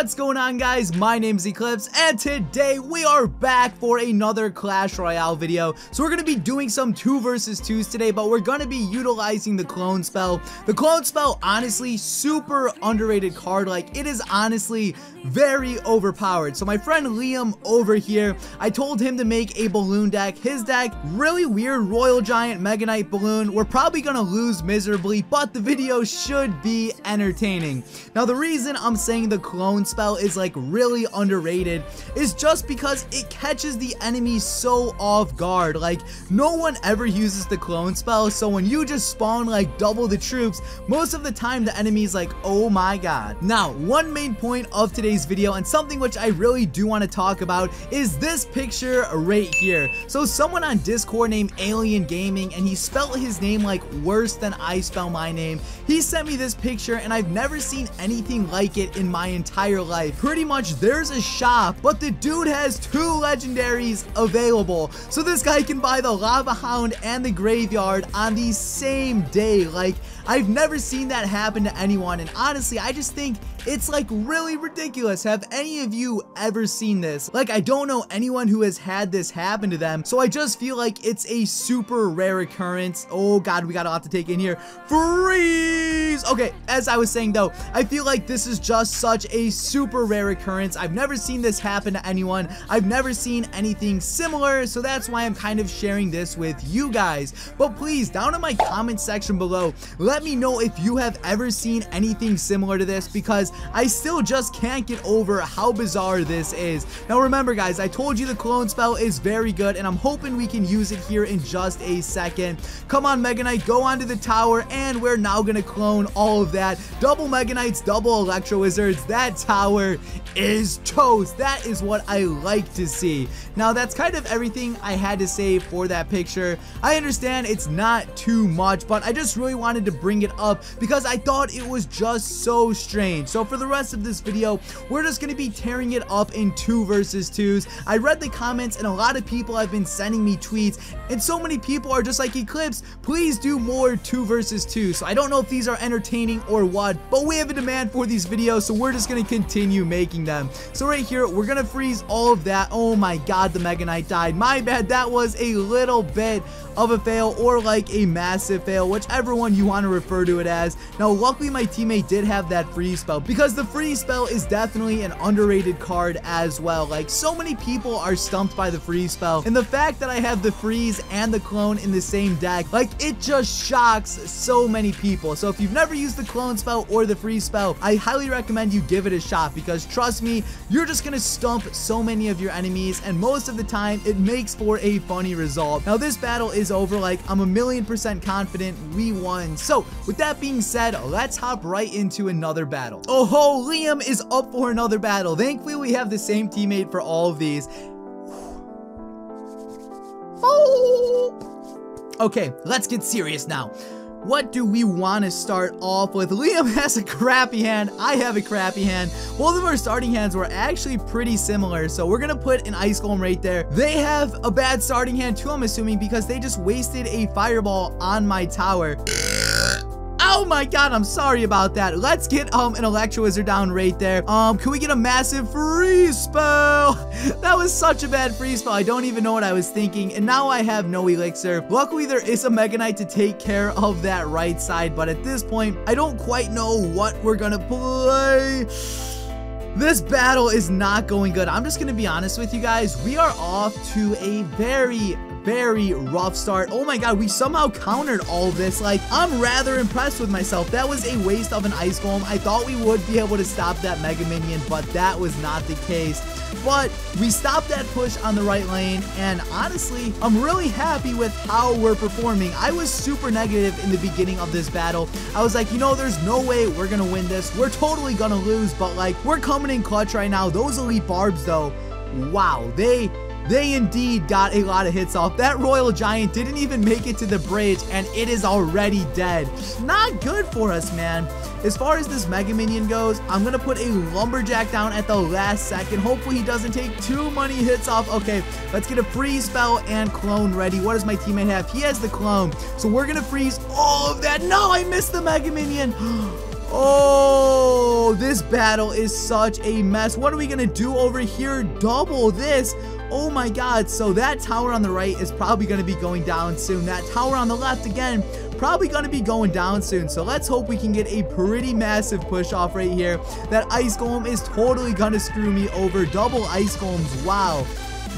What's going on guys? My name's Eclihpse and today we are back for another Clash Royale video. So we're going to be doing some 2 versus 2s today, but we're going to be utilizing the clone spell. The clone spell, honestly, super underrated card. Like, it is honestly very overpowered. So my friend Liam over here, I told him to make a balloon deck. His deck, really weird Royal Giant Mega Knight balloon. We're probably going to lose miserably, but the video should be entertaining. Now the reason I'm saying the clone spell is like really underrated is just because it catches the enemy so off guard. Like no one ever uses the clone spell, so when you just spawn like double the troops, most of the time the enemy is like, oh my god. Now, one main point of today's video and something which I really do want to talk about is this picture right here. So someone on Discord named Alien Gaming and he spelled his name like worse than I spell my name. He sent me this picture and I've never seen anything like it in my entire life. Pretty much there's a shop but the dude has two legendaries available. So this guy can buy the Lava Hound and the Graveyard on the same day. Like I've never seen that happen to anyone and honestly I just think it's like really ridiculous. Have any of you ever seen this? Like I don't know anyone who has had this happen to them. So I just feel like it's a super rare occurrence. Oh god, we got a lot to take in here. Freeze! Okay, as I was saying though, I feel like this is just such a super rare occurrence. I've never seen this happen to anyone. I've never seen anything similar. So that's why I'm kind of sharing this with you guys. But please, down in my comment section below, let me know if you have ever seen anything similar to this because I still just can't get over how bizarre this is. Now remember guys, I told you the clone spell is very good and I'm hoping we can use it here in just a second. Come on Mega Knight, go onto the tower and we're now gonna clone all of that. Double Mega Knights, double Electro Wizards, that tower is toast. That is what I like to see. Now that's kind of everything I had to say for that picture. I understand it's not too much, but I just really wanted to bring it up because I thought it was just so strange. So for the rest of this video, we're just going to be tearing it up in 2 versus 2s. I read the comments and a lot of people have been sending me tweets and so many people are just like Eclihpse, please do more 2 versus 2. So I don't know if these are entertaining or what, but we have a demand for these videos so we're just going to continue making them. So right here, we're going to freeze all of that. Oh my god, the Mega Knight died. My bad, that was a little bit of a fail or like a massive fail, whichever one you want to refer to it as. Now, luckily my teammate did have that freeze spell because the freeze spell is definitely an underrated card as well. Like so many people are stumped by the freeze spell and the fact that I have the freeze and the clone in the same deck, like it just shocks so many people. So if you've never used the clone spell or the freeze spell, I highly recommend you give it a shot because trust me, you're just gonna stump so many of your enemies and most of the time it makes for a funny result. Now this battle is over like I'm a million percent confident we won. So with that being said, let's hop right into another battle. Oh ho, Liam is up for another battle. Thankfully we have the same teammate for all of these. Oh. Okay, let's get serious now. What do we want to start off with? Liam has a crappy hand. I have a crappy hand. Both of our starting hands were actually pretty similar. So we're going to put an Ice Golem right there. They have a bad starting hand too, I'm assuming, because they just wasted a Fireball on my tower. Oh my god, I'm sorry about that. Let's get um an Electro down right there. Um, can we get a massive freeze spell? that was such a bad freeze spell. I don't even know what I was thinking. And now I have no Elixir. Luckily, there is a Mega Knight to take care of that right side. But at this point, I don't quite know what we're gonna play. This battle is not going good. I'm just going to be honest with you guys. We are off to a very, very rough start. Oh my god, we somehow countered all this. Like, I'm rather impressed with myself. That was a waste of an Ice Golem. I thought we would be able to stop that Mega Minion, but that was not the case. But we stopped that push on the right lane, and honestly, I'm really happy with how we're performing. I was super negative in the beginning of this battle. I was like, you know, there's no way we're gonna win this. We're totally gonna lose, but like, we're coming in clutch right now. Those Elite Barbs, though, wow, they they indeed got a lot of hits off. That Royal Giant didn't even make it to the bridge, and it is already dead. Not good for us, man. As far as this Mega Minion goes, I'm going to put a Lumberjack down at the last second. Hopefully he doesn't take too many hits off. Okay, let's get a freeze spell and clone ready. What does my teammate have? He has the clone. So we're going to freeze all of that. No, I missed the Mega Minion. Oh, this battle is such a mess. What are we going to do over here? Double this. Oh my god, so that tower on the right is probably going to be going down soon. That tower on the left, again, probably going to be going down soon. So let's hope we can get a pretty massive push off right here. That ice golem is totally going to screw me over. Double ice golems, wow.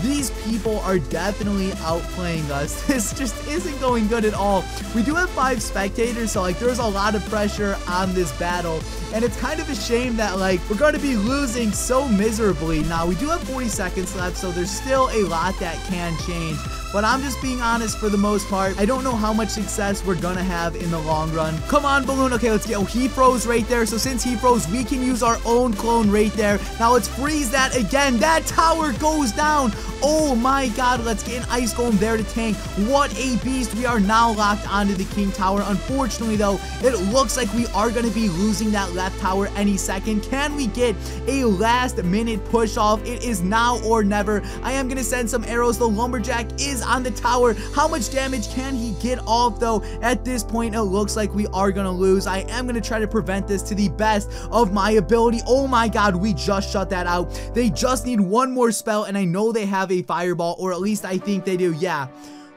These people are definitely outplaying us. This just isn't going good at all. We do have five spectators, so like there's a lot of pressure on this battle. And it's kind of a shame that like we're going to be losing so miserably. Now we do have 40 seconds left, so there's still a lot that can change. But I'm just being honest for the most part. I don't know how much success we're gonna have in the long run. Come on, Balloon. Okay, let's get. Oh, he froze right there. So since he froze, we can use our own clone right there. Now let's freeze that again. That tower goes down. Oh my god, let's get an Ice Golem there to tank. What a beast. We are now locked onto the King Tower. Unfortunately, though, it looks like we are going to be losing that left tower any second. Can we get a last minute push off? It is now or never. I am going to send some arrows. The Lumberjack is on the tower. How much damage can he get off, though? At this point, it looks like we are going to lose. I am going to try to prevent this to the best of my ability. Oh my god, we just shut that out. They just need one more spell, and I know they have a fireball, or at least I think they do. Yeah,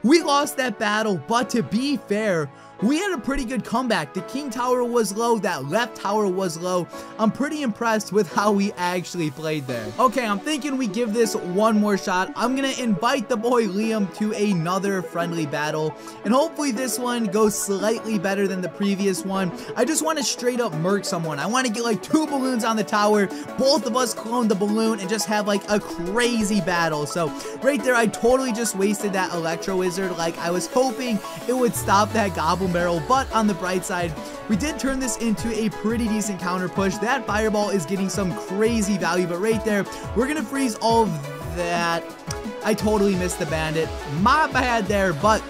we lost that battle, but to be fair, we had a pretty good comeback. The king tower was low, that left tower was low. I'm pretty impressed with how we actually played there. Okay, I'm thinking we give this one more shot. I'm gonna invite the boy Liam to another friendly battle, and hopefully this one goes slightly better than the previous one. I just want to straight up murk someone. I want to get like two balloons on the tower, both of us clone the balloon, and just have like a crazy battle. So right there, I totally just wasted that Electro Wizard. Like I was hoping it would stop that Goblin barrel, but on the bright side, we did turn this into a pretty decent counter push. That fireball is getting some crazy value, but right there, we're gonna freeze all of that. I totally missed the bandit. My bad there, but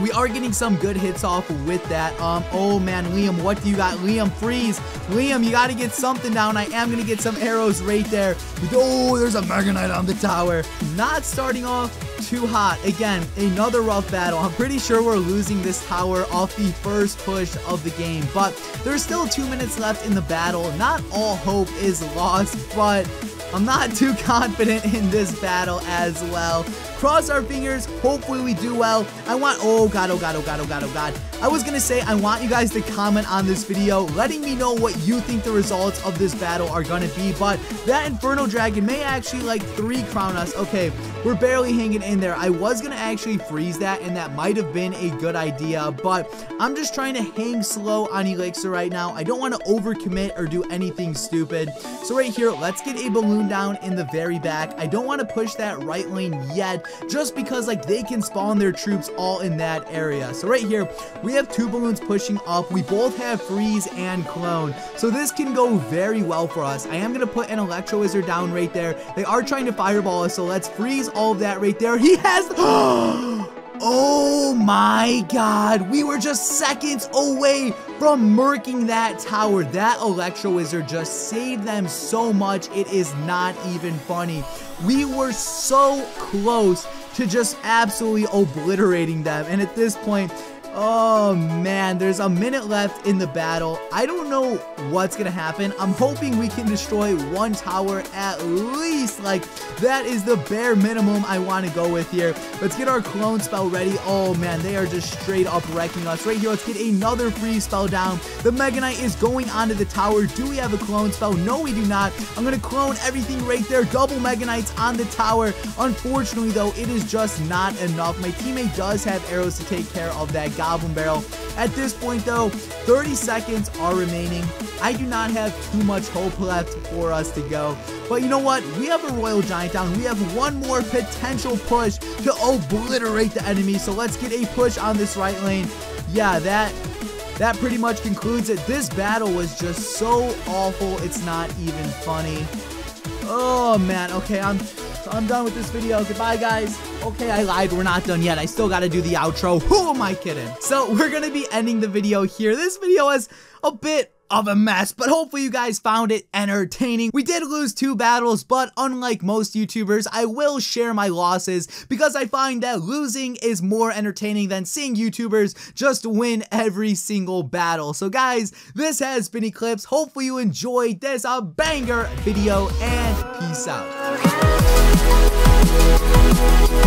we are getting some good hits off with that. Um, oh man, Liam, what do you got? Liam, freeze. Liam, you got to get something down. I am going to get some arrows right there. Oh, there's a Mega Knight on the tower. Not starting off too hot. Again, another rough battle. I'm pretty sure we're losing this tower off the first push of the game, but there's still two minutes left in the battle. Not all hope is lost, but I'm not too confident in this battle as well. Cross our fingers. Hopefully we do well. I want... Oh, God, oh, God, oh, God, oh, God, oh, God. I was to say I want you guys to comment on this video, letting me know what you think the results of this battle are to be. But that Inferno Dragon may actually, like, three crown us. Okay, we're barely hanging in there. I was to actually freeze that, and that might have been a good idea. But I'm just trying to hang slow on Elixir right now. I don't want to overcommit or do anything stupid. So right here, let's get a balloon down in the very back. I don't want to push that right lane yet just because like they can spawn their troops all in that area. So right here, we have two balloons pushing up. We both have freeze and clone. So this can go very well for us. I am going to put an electro wizard down right there. They are trying to fireball us, so let's freeze all of that right there. He has... My god, we were just seconds away from murking that tower. That Electro Wizard just saved them so much, it is not even funny. We were so close to just absolutely obliterating them, and at this point, Oh man, there's a minute left in the battle. I don't know what's gonna happen. I'm hoping we can destroy one tower at least. Like, that is the bare minimum I want to go with here. Let's get our clone spell ready. Oh man, they are just straight up wrecking us. Right here, let's get another freeze spell down. The Mega Knight is going onto the tower. Do we have a clone spell? No, we do not. I'm gonna clone everything right there. Double Mega Knights on the tower. Unfortunately, though, it is just not enough. My teammate does have arrows to take care of that guy Goblin Barrel. At this point though, 30 seconds are remaining. I do not have too much hope left for us to go. But you know what? We have a Royal Giant down. We have one more potential push to obliterate the enemy. So let's get a push on this right lane. Yeah, that that pretty much concludes it. This battle was just so awful. It's not even funny. Oh man, okay, I'm I'm done with this video. Goodbye, guys. Okay, I lied. We're not done yet. I still got to do the outro. Who am I kidding? So we're going to be ending the video here. This video was a bit of a mess, but hopefully you guys found it entertaining. We did lose two battles, but unlike most YouTubers, I will share my losses because I find that losing is more entertaining than seeing YouTubers just win every single battle. So guys, this has been Eclihpse. Hopefully you enjoyed this a banger video and peace out.